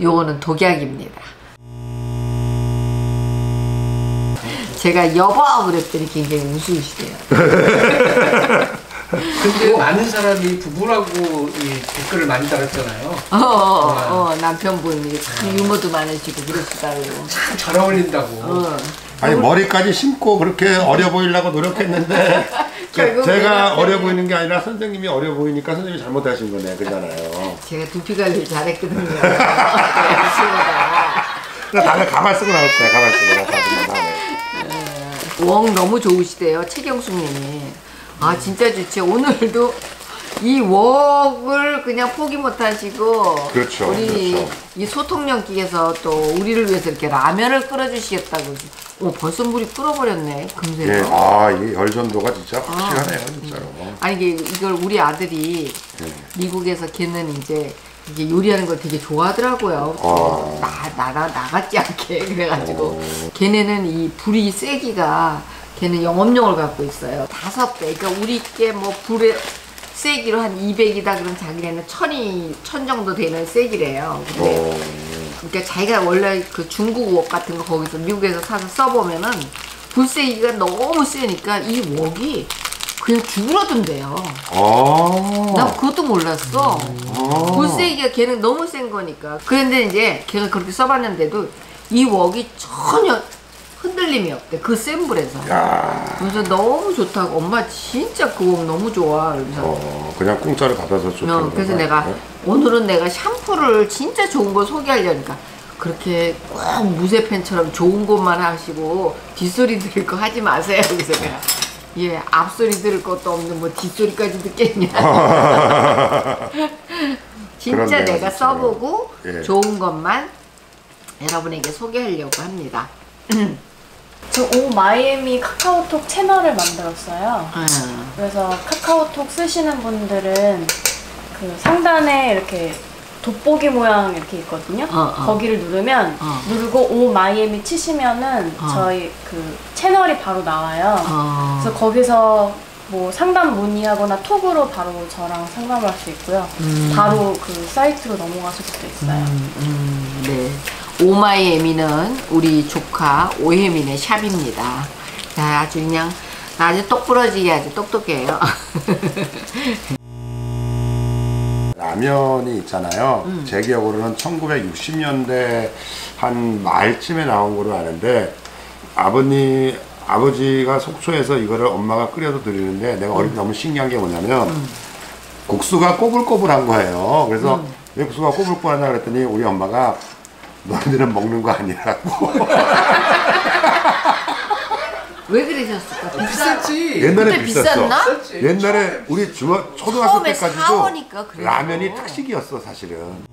요거는 독약입니다. 제가 여보 그랬더니 굉장히 우스우시대요. 근데 많은 사람이 부부라고 이 댓글을 많이 달았잖아요. 어, 어, 어, 남편분이 참 유머도 많으시고 그러시다고. 참 잘 어울린다고. 어. 아니 머리까지 심고 그렇게 어려 보이려고 노력했는데 결국 제가 어려 보이는 게 아니라 선생님이 어려 보이니까 선생님이 잘못하신 거네 그잖아요. 제가 두피 관리를 잘했거든요. 열심히다. 나 다음에 가발 쓰고 나올 거야 가발 쓰고 나 다음에 다음에. 웡 너무 좋으시대요 최경숙님이 아 진짜 좋지 오늘도 이 웍을 그냥 포기 못하시고 그렇죠, 우리 그렇죠. 이 소통연기에서 또 우리를 위해서 이렇게 라면을 끓여주시겠다고 어 벌써 물이 끓어버렸네 금세요 예, 아이 열전도가 진짜 확실하네요 진짜로. 아니 이게 이걸 우리 아들이 네. 미국에서 걔는 이제 이게 요리하는 걸 되게 좋아하더라고요. 어. 나, 나, 나같지 않게. 그래가지고. 걔네는 이 불이 세기가 걔는 영업용을 갖고 있어요. 다섯 배. 그러니까 우리 게뭐 불의 세기로 한 200이다 그러면 자기네는 천이, 천 정도 되는 세기래요. 근데 어, 그러니까 자기가 원래 그 중국 웍 같은 거 거기서 미국에서 사서 써보면은 불세기가 너무 세니까 이 웍이 그냥 죽으러든대요. 아. 나 그것도 몰랐어. 아. 불세기가 걔는 너무 센 거니까. 그런데 이제 걔가 그렇게 써봤는데도 이 웍이 전혀 흔들림이 없대. 그 센 불에서. 야, 그래서 너무 좋다고. 엄마 진짜 그웍 너무 좋아. 그래서. 어, 그냥 공짜로 받아서 좋다. 어, 그래서 내가 오늘은 내가 샴푸를 진짜 좋은 거 소개하려니까 그렇게 꼭 무쇠팬처럼 좋은 것만 하시고 뒷소리 들을 거 하지 마세요. 그래서 내가 예 앞소리 들을 것도 없는 뭐 뒷소리까지 듣겠냐. 진짜 내가. 써보고 예. 좋은 것만 여러분에게 소개하려고 합니다. 저오 마이애미 카카오톡 채널을 만들었어요. 아, 그래서 카카오톡 쓰시는 분들은 그 상단에 이렇게 돋보기 모양 이렇게 있거든요. 어, 어. 거기를 누르면 어. 누르고 오 마이애미 치시면은 어. 저희 그 채널이 바로 나와요. 어, 그래서 거기서 뭐 상담 문의하거나 톡으로 바로 저랑 상담할 수 있고요. 음. 바로 그 사이트로 넘어가실 수도 있어요. 음, 네. 오마이애미는 우리 조카 오혜민의 샵입니다. 자, 아주 그냥 아주 똑부러지게 아주 똑똑해요. 라면이 있잖아요. 음. 제 기억으로는 1960년대 한 말쯤에 나온 걸로 아는데 아버님 아버지가 속초에서 이거를 엄마가 끓여서 드리는데 내가 어릴 때 너무 신기한 게 뭐냐면 국수가 꼬불꼬불한 거예요. 그래서 왜 국수가 꼬불꼬불하냐 그랬더니 우리 엄마가 너희들은 먹는 거 아니라고. 왜 그러셨을까? 비싸. 비쌌지. 옛날에 그때 비쌌어. 비쌌나? 비쌌지. 옛날에 우리 중학 초등학교 처음에 때까지도 사오니까. 라면이 특식이었어 사실은.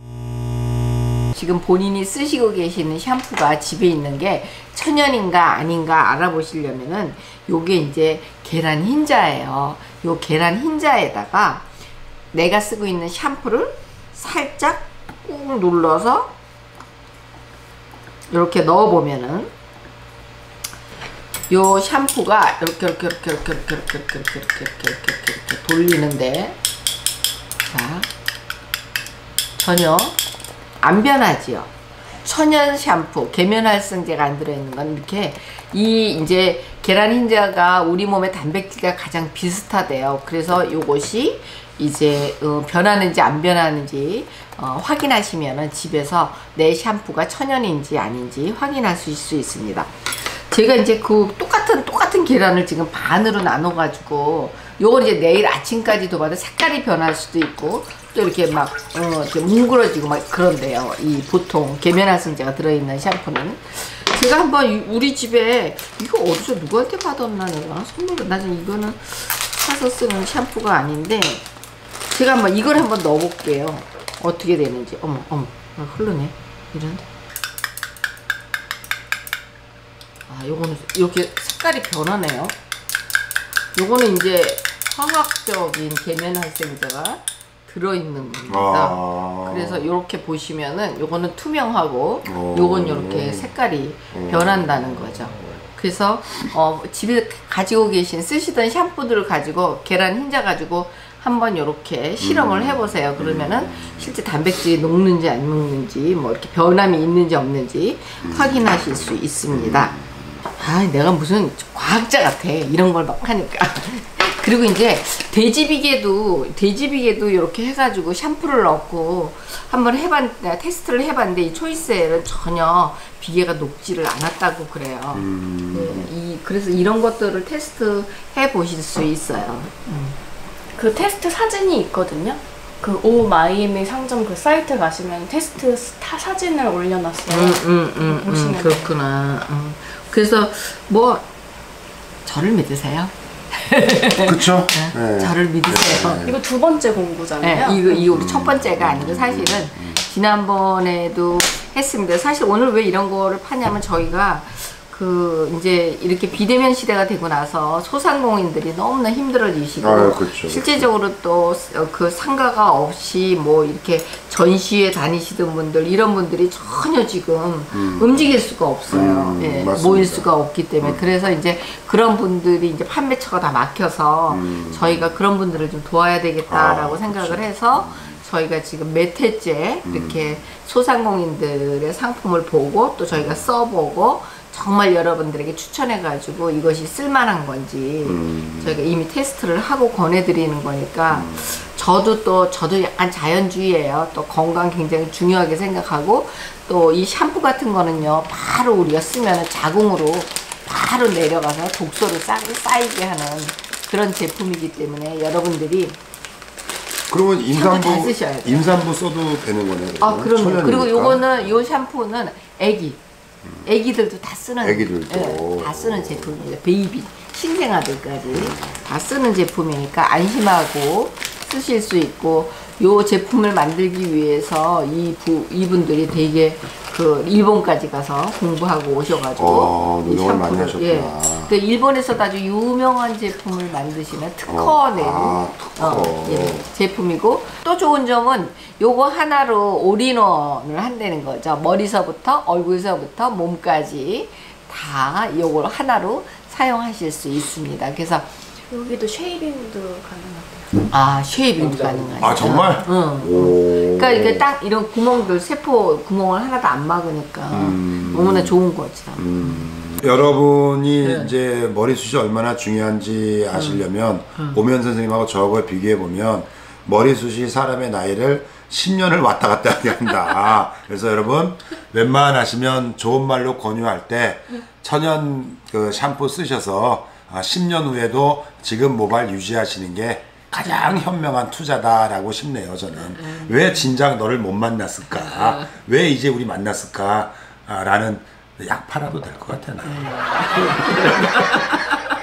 지금 본인이 쓰시고 계시는 샴푸가 집에 있는 게 천연인가 아닌가 알아보시려면은 요게 이제 계란 흰자예요. 요 계란 흰자에다가 내가 쓰고 있는 샴푸를 살짝 꾹 눌러서 이렇게 넣어 보면은 요 샴푸가 이렇게 이렇게 이렇게 이렇게 이렇게 이렇게 이렇게 이렇게 이렇게 이렇게 이렇게, 이렇게 돌리는데 자 전혀 안 변하지요. 천연 샴푸, 계면활성제가 안 들어있는 건 이렇게 이 이제 계란 흰자가 우리 몸의 단백질과 가장 비슷하대요. 그래서 요것이 이제 어, 변하는지 안 변하는지 어, 확인하시면은 집에서 내 샴푸가 천연인지 아닌지 확인하실 수 있습니다. 제가 이제 그 똑같은 똑같은 계란을 지금 반으로 나눠 가지고 요걸 이제 내일 아침까지 도 봐도 색깔이 변할 수도 있고 또 이렇게 막 어, 이렇게 뭉그러지고 막 그런데요. 이 보통 계면활성제가 들어있는 샴푸는 제가 한번 이- 우리 집에 이거 어디서 누구한테 받았나 내가 선물로 나중 이거는 사서 쓰는 샴푸가 아닌데 제가 한번 이걸 한번 넣어볼게요. 어떻게 되는지 어머 어머 아, 흐르네 이런. 아, 요거는 이렇게 색깔이 변하네요. 요거는 이제 화학적인 계면활성제가 들어있는 겁니다. 아. 그래서 이렇게 보시면은 요거는 투명하고 오. 요건 이렇게 색깔이 음. 변한다는 거죠. 그래서 어, 집에 가지고 계신 쓰시던 샴푸들을 가지고 계란 흰자 가지고 한번 이렇게 실험을 해보세요. 그러면은 실제 단백질이 녹는지 안 녹는지 뭐 이렇게 변함이 있는지 없는지 확인하실 수 있습니다. 아, 내가 무슨 과학자 같아. 이런 걸 막 하니까. 그리고 이제 돼지비계도 돼지비계도 이렇게 해가지고 샴푸를 넣고 한번 해봤 테스트를 해봤는데 이 초이스에는 전혀 비계가 녹지를 않았다고 그래요. 네, 이 그래서 이런 것들을 테스트 해 보실 수 있어요. 그 테스트 사진이 있거든요. 그 오 마이애미 상점 그 사이트 가시면 테스트 타 사진을 올려놨어요. 음, 음, 음, 보시면 음, 그렇구나. 음. 그래서 뭐 저를 믿으세요. 그쵸? 네. 저를 믿으세요. 이거 두 번째 공구잖아요. 네, 이거 이거 우리 첫 번째가 아니고 사실은 지난번에도 했습니다. 사실 오늘 왜 이런 거를 파냐면 저희가 그 이제 이렇게 비대면 시대가 되고 나서 소상공인들이 너무나 힘들어지시고 아유, 그렇죠, 실제적으로 또 그 상가가 없이 뭐 이렇게 전시회 다니시던 분들 이런 분들이 전혀 지금 음. 직일 수가 없어요. 음, 예. 모일 수가 없기 때문에 그래서 이제 그런 분들이 이제 판매처가 다 막혀서 저희가 그런 분들을 좀 도와야 되겠다라고 아, 생각을 해서 저희가 지금 몇 해째 이렇게 소상공인들의 상품을 보고 또 저희가 써보고 정말 여러분들에게 추천해가지고 이것이 쓸만한 건지 저희가 이미 테스트를 하고 권해드리는 거니까 저도 또 저도 약간 자연주의예요. 또 건강 굉장히 중요하게 생각하고 또 이 샴푸 같은 거는요 바로 우리가 쓰면 자궁으로 바로 내려가서 독소를 쌓, 쌓이게 하는 그런 제품이기 때문에 여러분들이 그러면 잘 임산부. 임산부 써도 되는 거네요. 아? 그럼요. 그리고 요거는 요 샴푸는 애기, 애기들도 다 쓰는, 애기들도. 예, 다 쓰는 제품입니다. 베이비, 신생아들까지 다 쓰는 제품이니까 안심하고 쓰실 수 있고 요 제품을 만들기 위해서 이 부, 이분들이 되게 그 일본까지 가서 공부하고 오셔가지고 어, 이 노력을 많이 예. 하셨구나. 그 일본에서도 아주 유명한 제품을 만드시는 특허 내는 아, 특허. 어, 예, 제품이고 또 좋은 점은 요거 하나로 올인원을 한다는 거죠. 머리서부터 얼굴서부터 몸까지 다 요걸 하나로 사용하실 수 있습니다. 그래서 여기도 쉐이빙도 가능하대요. 아 쉐이빙도 가능하죠. 아 정말? 응. 오. 그러니까 이게 딱 이런 구멍들 세포 구멍을 하나도 안 막으니까 음. 너무나 좋은 거죠. 여러분이 네. 이제 머리숱이 얼마나 중요한지 아시려면 음. 오면 선생님하고 저하고 비교해 보면 머리숱이 사람의 나이를 10년을 왔다 갔다 하게 한다. 그래서 여러분 웬만하시면 좋은 말로 권유할 때 천연 그 샴푸 쓰셔서 아, 10년 후에도 지금 모발 유지하시는 게 가장 현명한 투자다라고 싶네요. 저는 왜 진작 너를 못 만났을까? 왜 이제 우리 만났을까? 아, 라는 약 팔아도 될 것 같아 나.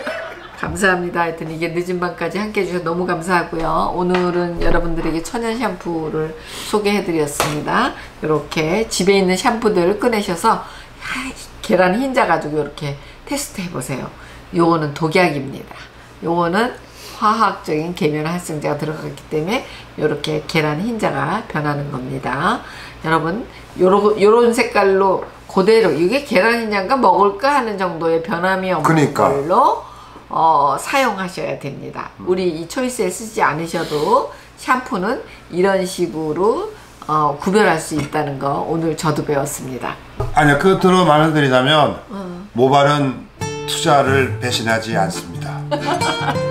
감사합니다. 하여튼 이게 늦은 밤까지 함께 해주셔서 너무 감사하고요. 오늘은 여러분들에게 천연 샴푸를 소개해드렸습니다. 이렇게 집에 있는 샴푸들 꺼내셔서 아, 계란 흰자 가지고 이렇게 테스트 해보세요. 요거는 독약입니다. 요거는 화학적인 계면 활성제가 들어갔기 때문에 이렇게 계란 흰자가 변하는 겁니다. 여러분 요런 요런 색깔로 그대로 이게 계란 흰자인가 먹을까 하는 정도의 변함이 없는 그러니까. 걸로 어, 사용하셔야 됩니다. 우리 이 초이스에 쓰지 않으셔도 샴푸는 이런 식으로 어, 구별할 수 있다는 거 오늘 저도 배웠습니다. 아니요 끝으로 말씀드리자면 어. 모발은 투자를 배신하지 않습니다.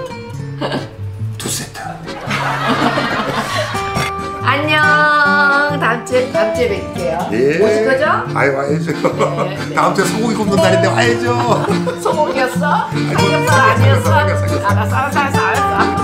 주에 다음 주에 뵐게요. 예. 오실 거죠? 아이 와야죠. 네, 네. 다음 주에 소고기 굽는 날인데 와야죠. 소고기였어? 삼겹살, 삼겹살 아니었어? 삼겹살, 삼겹살. 알았어, 알았어, 알았어.